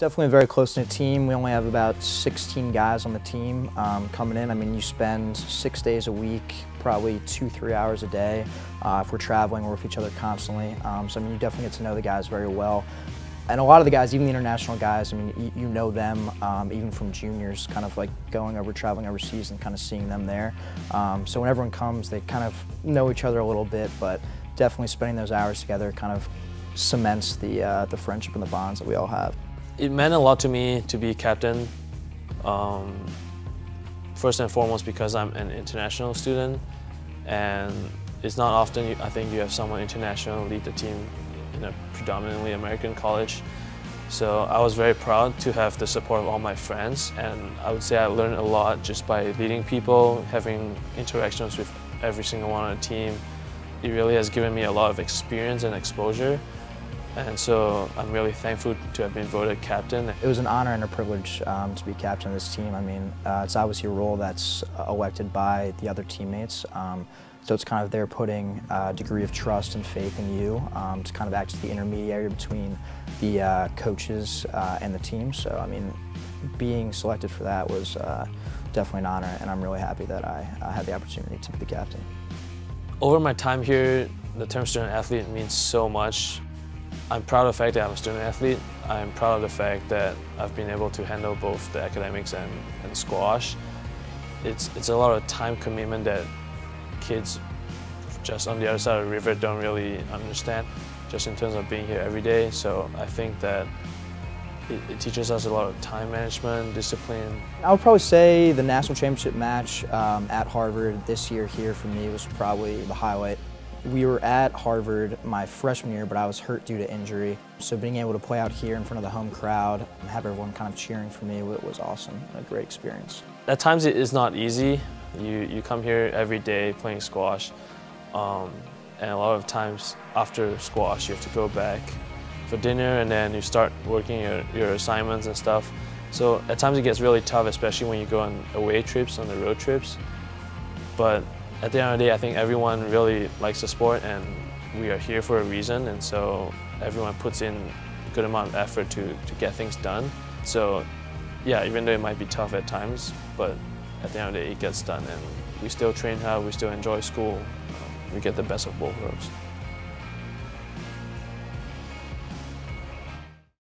definitely a very close-knit team. We only have about 16 guys on the team um, coming in. I mean, you spend six days a week, probably two, three hours a day. Uh, if we're traveling, we're with each other constantly. Um, so, I mean, you definitely get to know the guys very well. And a lot of the guys, even the international guys, I mean, you, know them um, even from juniors, kind of like going over, traveling overseas and kind of seeing them there. Um, so when everyone comes, they kind of know each other a little bit, but definitely spending those hours together kind of cements the, uh, the friendship and the bonds that we all have. It meant a lot to me to be captain. Um, first and foremost because I'm an international student and it's not often you, I think you have someone international lead the team in a predominantly American college. So I was very proud to have the support of all my friends and I would say I learned a lot just by leading people, having interactions with every single one on the team. It really has given me a lot of experience and exposure and so I'm really thankful to have been voted captain. It was an honor and a privilege um, to be captain of this team. I mean, uh, it's obviously a role that's uh, elected by the other teammates. Um, so it's kind of they're putting a degree of trust and faith in you um, to kind of act as the intermediary between the uh, coaches uh, and the team. So, I mean, being selected for that was uh, definitely an honor, and I'm really happy that I had the opportunity to be the captain. Over my time here, the term student athlete means so much. I'm proud of the fact that I'm a student athlete. I'm proud of the fact that I've been able to handle both the academics and, and squash. It's, it's a lot of time commitment that kids just on the other side of the river don't really understand, just in terms of being here every day. So I think that it, it teaches us a lot of time management, discipline. I would probably say the national championship match um, at Harvard this year here for me was probably the highlight. We were at Harvard my freshman year, but I was hurt due to injury. So being able to play out here in front of the home crowd and have everyone kind of cheering for me it was awesome, a great experience. At times it is not easy. You, you come here every day playing squash, um, and a lot of times after squash you have to go back for dinner and then you start working your, your assignments and stuff. So at times it gets really tough, especially when you go on away trips, on the road trips. But at the end of the day, I think everyone really likes the sport and we are here for a reason and so everyone puts in a good amount of effort to, to get things done. So yeah, even though it might be tough at times, but at the end of the day, it gets done and we still train hard, we still enjoy school, we get the best of both worlds.